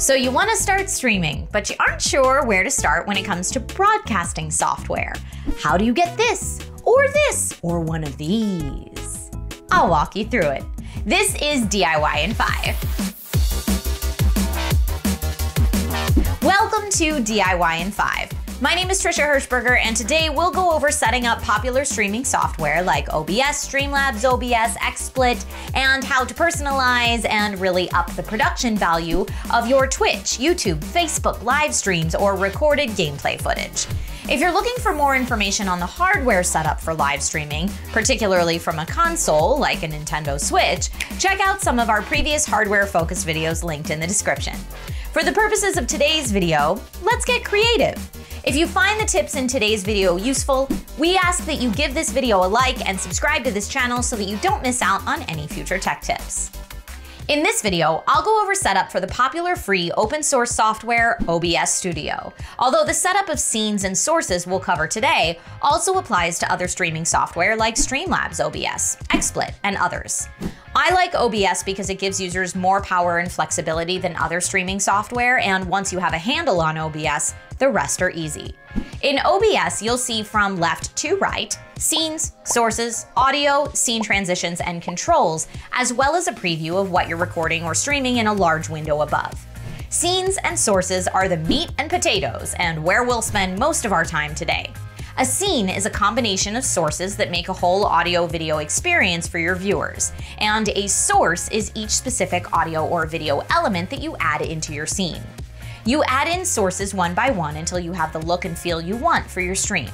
So you want to start streaming, but you aren't sure where to start when it comes to broadcasting software. How do you get this, or this, or one of these? I'll walk you through it. This is DIY in 5. Welcome to DIY in 5. My name is Trisha Hershberger, and today we'll go over setting up popular streaming software like OBS, Streamlabs OBS, XSplit, and how to personalize and really up the production value of your Twitch, YouTube, Facebook live streams, or recorded gameplay footage. If you're looking for more information on the hardware setup for live streaming, particularly from a console like a Nintendo Switch, check out some of our previous hardware focused videos linked in the description. For the purposes of today's video, let's get creative. If you find the tips in today's video useful, we ask that you give this video a like and subscribe to this channel so that you don't miss out on any future tech tips. In this video, I'll go over setup for the popular free open source software OBS Studio. Although the setup of scenes and sources we'll cover today also applies to other streaming software like Streamlabs OBS, XSplit, and others. I like OBS because it gives users more power and flexibility than other streaming software, and once you have a handle on OBS, the rest are easy. In OBS, you'll see from left to right, scenes, sources, audio, scene transitions, and controls, as well as a preview of what you're recording or streaming in a large window above. Scenes and sources are the meat and potatoes, and where we'll spend most of our time today. A scene is a combination of sources that make a whole audio video experience for your viewers, and a source is each specific audio or video element that you add into your scene. You add in sources one by one until you have the look and feel you want for your stream.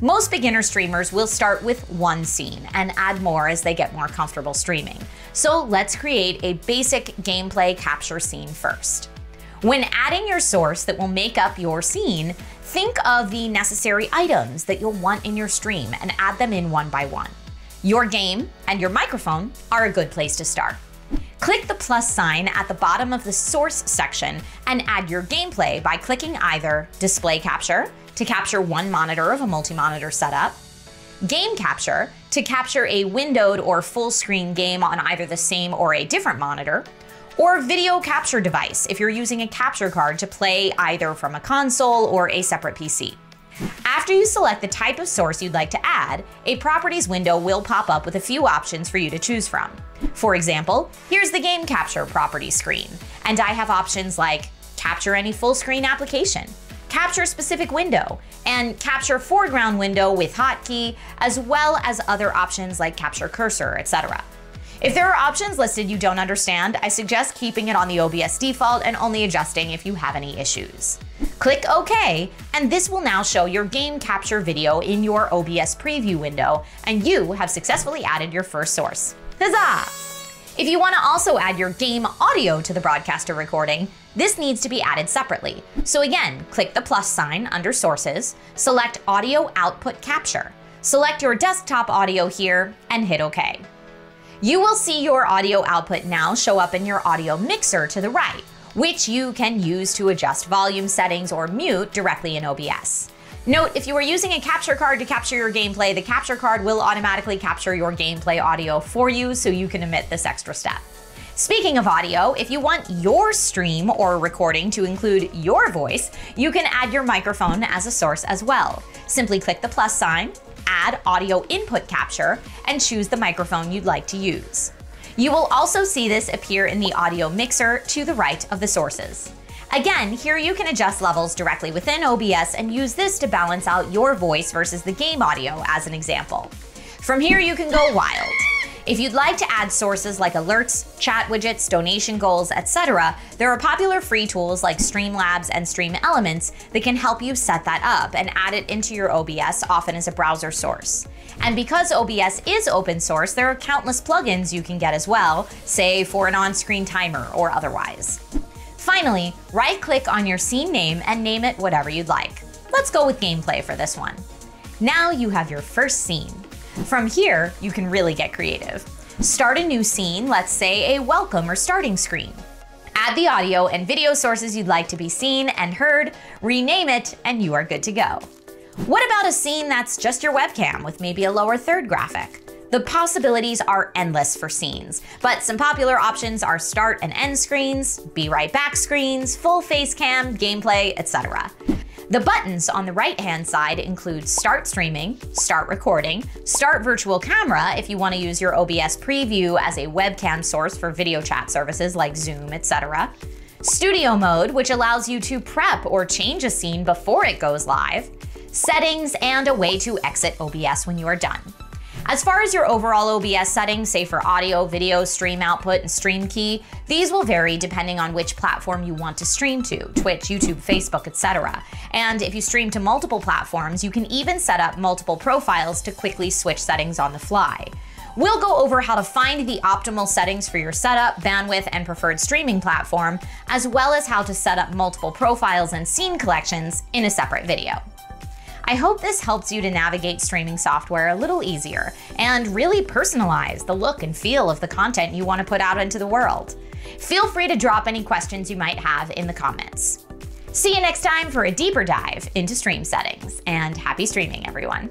Most beginner streamers will start with one scene and add more as they get more comfortable streaming. So let's create a basic gameplay capture scene first. When adding your source that will make up your scene, think of the necessary items that you'll want in your stream and add them in one by one. Your game and your microphone are a good place to start. Click the plus sign at the bottom of the source section and add your gameplay by clicking either display capture to capture one monitor of a multi-monitor setup, game capture to capture a windowed or full screen game on either the same or a different monitor, or video capture device if you're using a capture card to play either from a console or a separate PC. After you select the type of source you'd like to add, a properties window will pop up with a few options for you to choose from. For example, here's the game capture property screen, and I have options like capture any full screen application, capture specific window, and capture foreground window with hotkey, as well as other options like capture cursor, etc. If there are options listed you don't understand, I suggest keeping it on the OBS default and only adjusting if you have any issues. Click OK, and this will now show your game capture video in your OBS preview window, and you have successfully added your first source. Huzzah! If you want to also add your game audio to the broadcaster recording, this needs to be added separately. So again, click the plus sign under Sources, select Audio Output Capture. Select your desktop audio here and hit OK. You will see your audio output now show up in your audio mixer to the right, which you can use to adjust volume settings or mute directly in OBS. Note, if you are using a capture card to capture your gameplay, the capture card will automatically capture your gameplay audio for you so you can omit this extra step. Speaking of audio, if you want your stream or recording to include your voice, you can add your microphone as a source as well. Simply click the plus sign, add audio input capture, and choose the microphone you'd like to use. You will also see this appear in the audio mixer to the right of the sources. Again, here you can adjust levels directly within OBS and use this to balance out your voice versus the game audio as an example. From here you can go wild. If you'd like to add sources like alerts, chat widgets, donation goals, etc., there are popular free tools like Streamlabs and Stream Elements that can help you set that up and add it into your OBS, often as a browser source. And because OBS is open source, there are countless plugins you can get as well, say for an on-screen timer or otherwise. Finally, right-click on your scene name and name it whatever you'd like. Let's go with gameplay for this one. Now you have your first scene. From here, you can really get creative. Start a new scene, let's say a welcome or starting screen. Add the audio and video sources you'd like to be seen and heard, rename it, and you are good to go. What about a scene that's just your webcam with maybe a lower third graphic? The possibilities are endless for scenes, but some popular options are start and end screens, be right back screens, full face cam, gameplay, etc. The buttons on the right hand side include Start Streaming, Start Recording, Start Virtual Camera if you want to use your OBS preview as a webcam source for video chat services like Zoom, etc. Studio Mode, which allows you to prep or change a scene before it goes live. Settings, and a way to exit OBS when you are done. As far as your overall OBS settings, say for audio, video, stream output, and stream key, these will vary depending on which platform you want to stream to, Twitch, YouTube, Facebook, etc. And if you stream to multiple platforms, you can even set up multiple profiles to quickly switch settings on the fly. We'll go over how to find the optimal settings for your setup, bandwidth, and preferred streaming platform, as well as how to set up multiple profiles and scene collections in a separate video. I hope this helps you to navigate streaming software a little easier and really personalize the look and feel of the content you want to put out into the world. Feel free to drop any questions you might have in the comments. See you next time for a deeper dive into stream settings, and happy streaming, everyone.